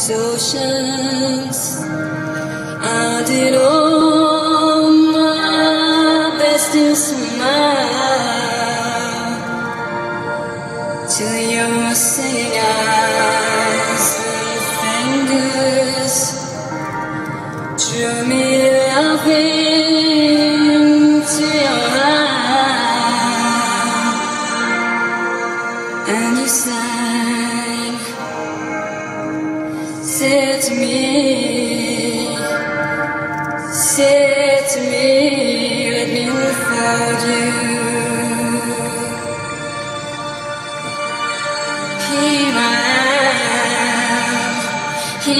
these oceans. I did all my best to smile till your singing eyes and fingers drew me up into your eyes, and you sang. Say to me, say to me, let me unfold you. Here I am,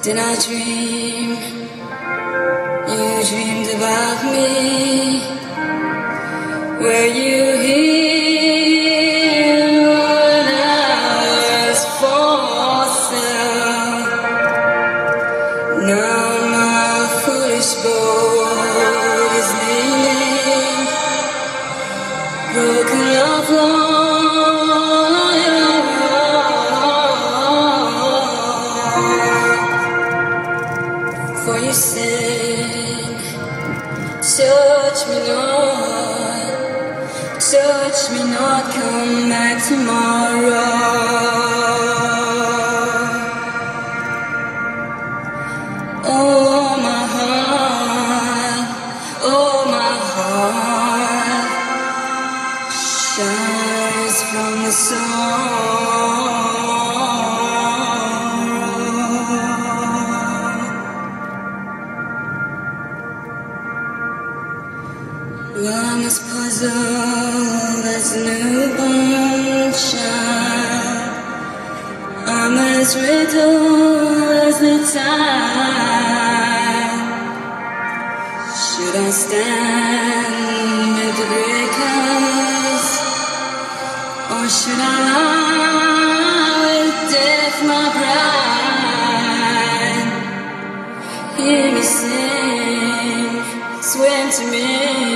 Did I dream? You dreamed about me. Were you here when I was for sale? Now my foolish boat is leaning, broken off you said, touch me not, touch me not, come back tomorrow. Oh my heart, oh my heart shines from the sorrow. One is puzzled as newborn child. I'm as riddled as the tide. Should I stand with the breakers, or should I lie with death my bride? Hear me sing, swim to me.